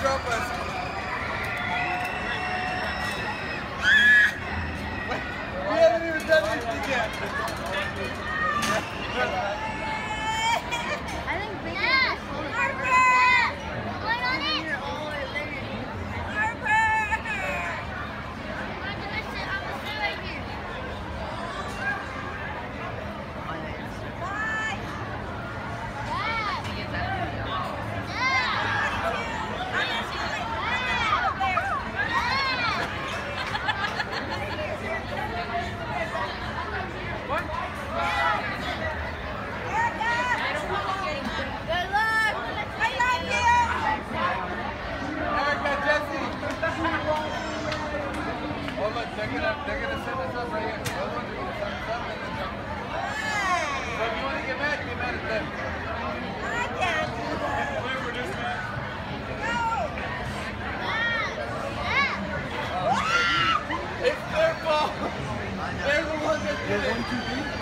We haven't even done anything yet. The ones that did